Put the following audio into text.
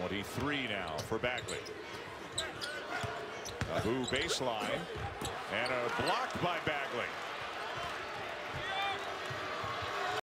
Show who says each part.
Speaker 1: 23 now for Bagley. Abu baseline. And a block by Bagley.